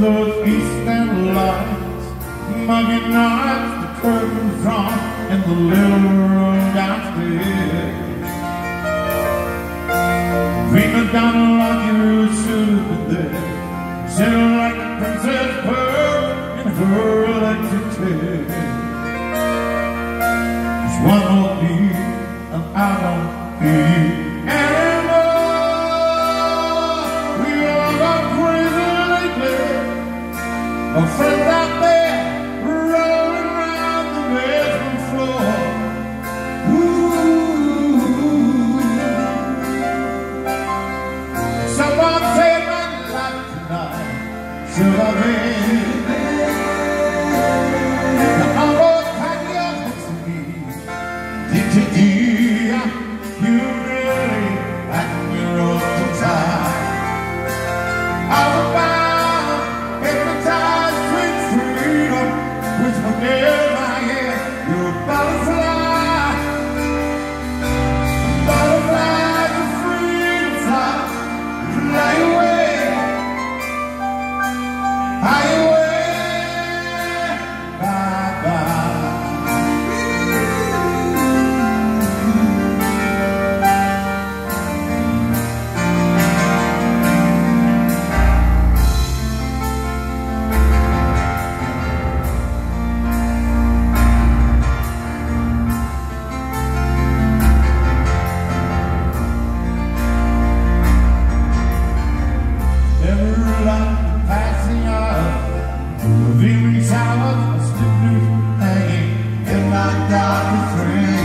Those eastern lights, muggy nights, the curtains on, in the little room downstairs. Dreaming down a rocky road. Oferta These hours, the blue hanging in my darkest dreams.